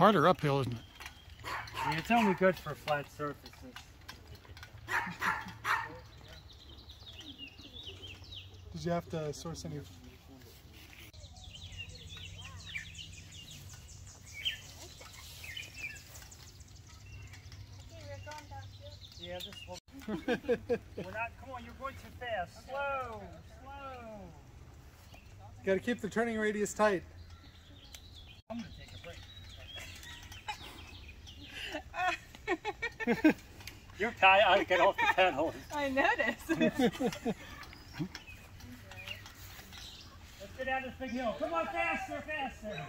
harder uphill, isn't it? Yeah, it's only good for flat surfaces. Did you have to source any? Yeah, this will. We're not. Come on, you're going too fast. Slow, slow. Got to keep the turning radius tight. Take a break. you're tired. I get off the pedals. I noticed. Let's get down this big hill. Come on, faster, faster.